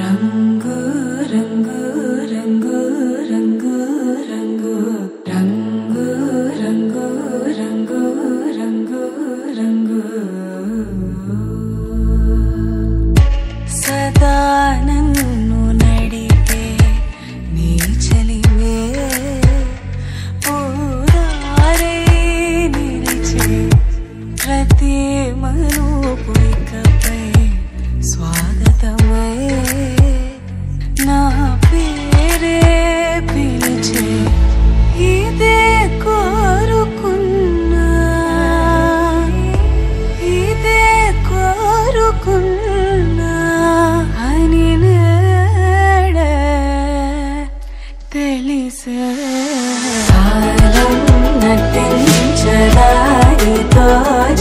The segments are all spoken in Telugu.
रंग रंग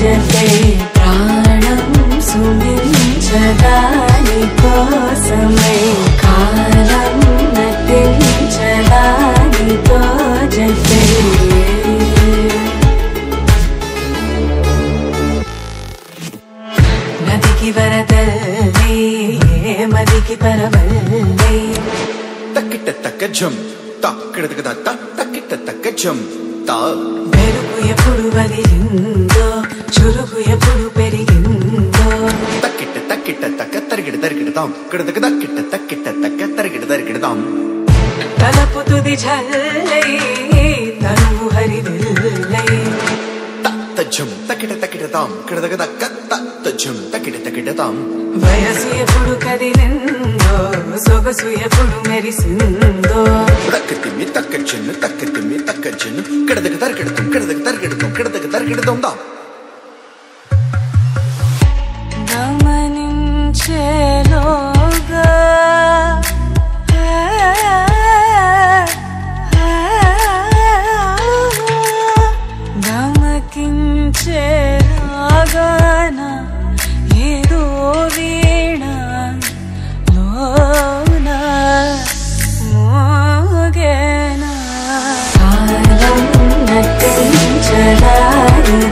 జతే ప్రాణం సుమించదాని కోసమే కాలం నటించదానితో జతే నదికి వరదల్లి మదికి పరవల్లి తక్కిట తక్క జం తక్కిడతక దత్త తక్కిట తక్క జం. తా బెరుగు ఎప్పుడు వదిలిందో చురుగు ఎప్పుడు పెరిగిందో. తక్కిట్ట తక్కిట్ట తక్క తరిగిడి తరిగిడదాం. కిడదక దక్కిట్ట తక్కిట్ట తక్క తరిగిడి తరిగిడదాం. తలపు తుది జల్లై తనువు హరిదిల్లై తజ్జం తకిట తకిటతాం కిడదక దక్క తజ్జం తకిట తకిటతాం వయసు ఎప్పుడు కదిలిందో ಸೊಗಸುಯ ಕುಳು ಮೆರಿಸಿಂದು ತಕ್ಕತಿಮ್ಮಿ ತಕ್ಕ ಚೆನ್ನು ತಕ್ಕ ತಿಮ್ಮಿ ತಕ್ಕ ಚೆನ್ನು ಕೆಡದಕ್ಕೆ ತರ್ಕೆಡುತ್ತೋಂ ಕೆಡದಕ್ಕೆ ತರ್ಕೆಡುತ್ತೋಂ ಕೆಡದಕ್ಕೆ ತರ್ಕೆಡುತ್ತೋಂ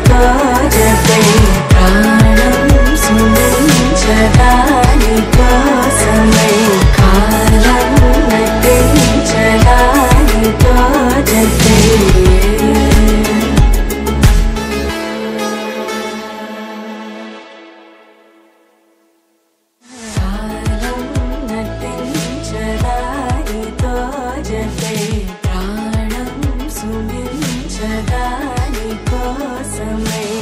కాజపై ప్రాణం సుమించదాని కోసమై కాలం నటించదాని కాజపై ప్రాణం సుమించదా awesome.